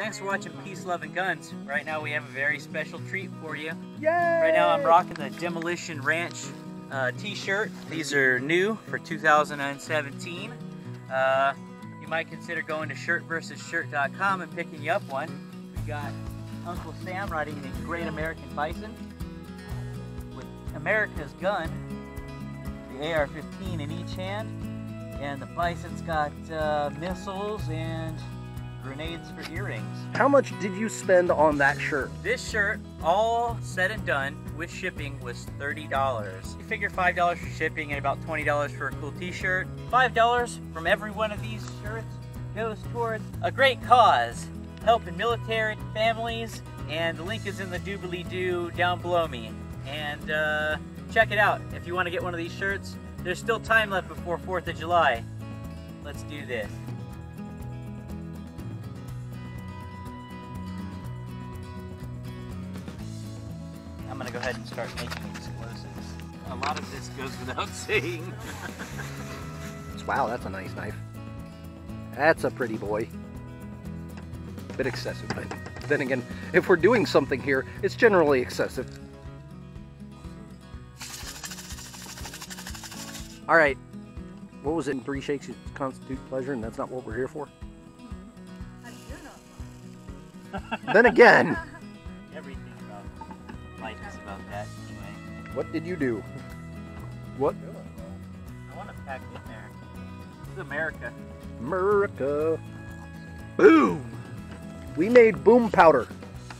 Thanks for watching Peace, Love, and Guns. Right now we have a very special treat for you. Yay! Right now I'm rocking the Demolition Ranch uh, t-shirt. These are new for 2017. Uh, you might consider going to shirtversusshirt.com and picking you up one. We got Uncle Sam riding the Great American Bison with America's gun, the AR-15 in each hand, and the Bison's got uh, missiles and grenades for earrings. How much did you spend on that shirt? This shirt, all said and done, with shipping, was $30. You figure $5 for shipping and about $20 for a cool t-shirt. $5 from every one of these shirts goes towards a great cause, helping military families, and the link is in the doobly-doo down below me. And uh, check it out. If you want to get one of these shirts, there's still time left before 4th of July. Let's do this. Ahead and start making explosives. A lot of this goes without saying. Wow, that's a nice knife. That's a pretty boy. Bit excessive, but then again, if we're doing something here, it's generally excessive. All right. What was it in three shakes constitute pleasure, and that's not what we're here for? then again, Everything about life is about that anyway. what did you do? What? I want to pack in there. This is America. America. Boom! We made boom powder.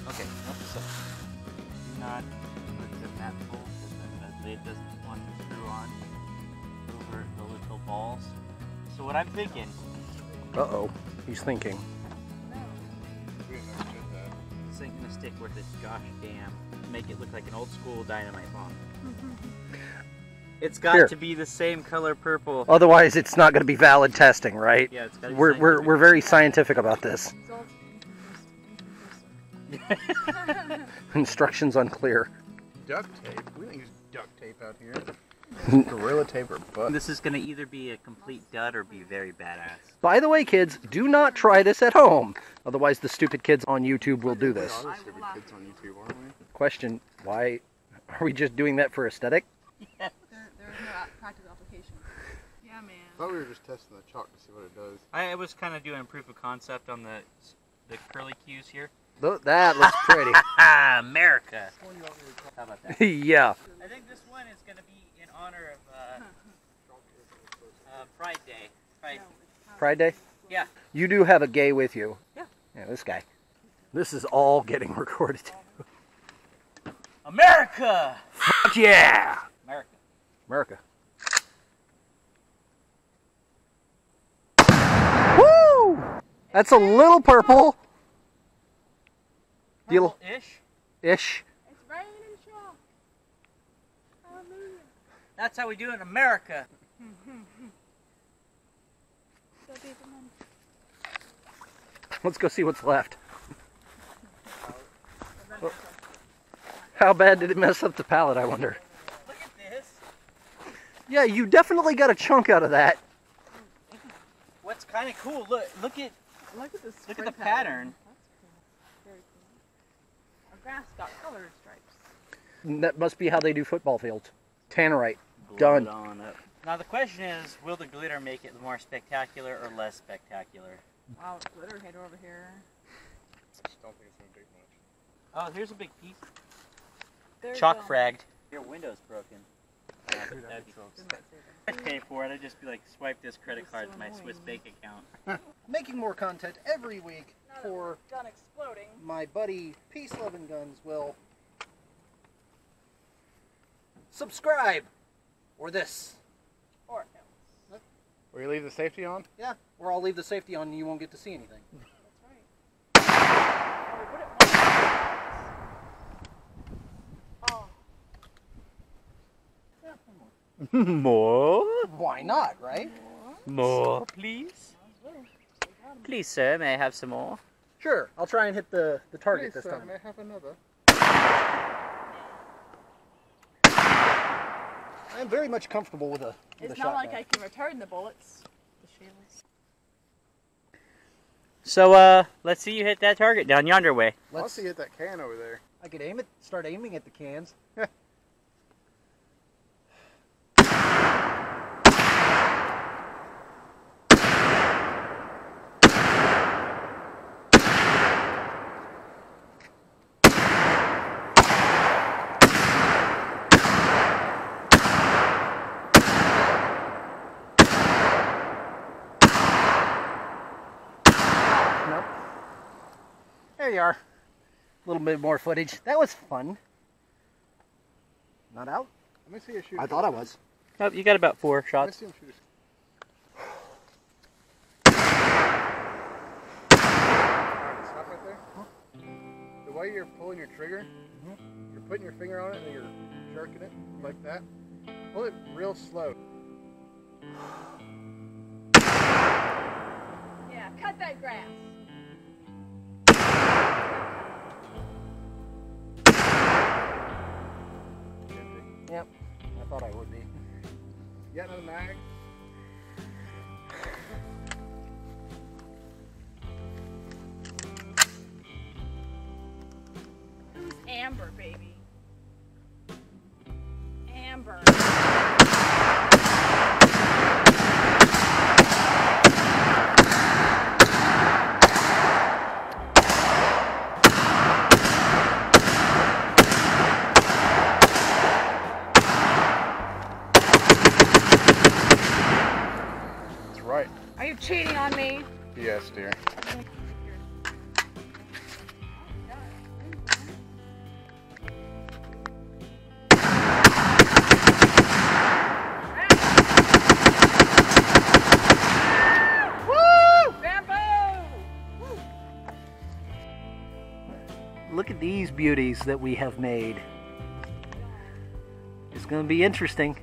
Okay, so do not put the mat full because lid doesn't want to screw on over the little balls. So what I'm thinking, Uh-oh, he's thinking. This ain't gonna stick worth its gosh damn. Make it look like an old school dynamite bomb. It's got Here. to be the same color purple. Otherwise, it's not going to be valid testing, right? Yeah, it's got to We're, we're, we're very scientific about this. Instructions unclear. Duct tape? We don't use duct tape out here. Gorilla tape or butt. This is gonna either be a complete dud or be very badass. By the way, kids, do not try this at home. Otherwise, the stupid kids on YouTube will do this. All the stupid kids on YouTube, aren't we? Question, why are we just doing that for aesthetic? There, there's no practical application. Yeah, man. I thought we were just testing the chalk to see what it does. I was kind of doing a proof of concept on the the curly cues here. Th- That looks pretty. Ah, America. How about that? yeah. I think this one is going to be in honor of uh, uh, Pride Day. Pride. Pride Day? Yeah. You do have a gay with you. Yeah. Yeah, this guy. This is all getting recorded. America. Fuck yeah! America. America. Woo! That's a little purple. Deal Ish. ish. It's raining chalk. Hallelujah. That's how we do it in America. So be the man. Let's go see what's left. How bad did it mess up the palette, I wonder? Look at this. Yeah, you definitely got a chunk out of that. What's kind of cool? Look, look at Look at this. look at the pattern. That's cool. Very cool. Our grass got colored stripes. That must be how they do football fields. Tannerite. Blow Done. on up. Now the question is, will the glitter make it more spectacular or less spectacular? Wow, glitter head over here. Just don't think it's gonna take much. Oh, here's a big piece. There's, Chalk um, fragged. Your window's broken. Dude, that'd be- didn't say that. I'd pay for it. I'd just be like, swipe this credit card so to my Swiss bank account. Making more content every week Now for we're exploding. my buddy Peace Love and Guns will subscribe or this. Or no. Will you leave the safety on? Yeah, or I'll leave the safety on and you won't get to see anything. That's right. Oh, we wouldn't want- more? Why not, right? More, please? Please, sir, may I have some more? Sure, I'll try and hit the, the target Please, this sir, time. may I have another? I'm very much comfortable with a with It's a not like. I can return the bullets. The shells. So uh, let's see you hit that target down yonder way. Let's Let's see you hit that can over there. I could aim it, start aiming at the cans. There you are. A little bit more footage. That was fun. Not out? Let me see you shoot. I thought I was. Oh, you got about four Let me shots. see him shoot. Alright, stop right there. The way you're pulling your trigger, mm-hmm. you're putting your finger on it and you're jerking it like that. Pull it real slow. Yeah, cut that grass. Yep. I thought I would be. You got another mag? Who's Amber, baby? Amber. That's right. Are you cheating on me? Yes, dear. Look at these beauties that we have made. It's going to be interesting.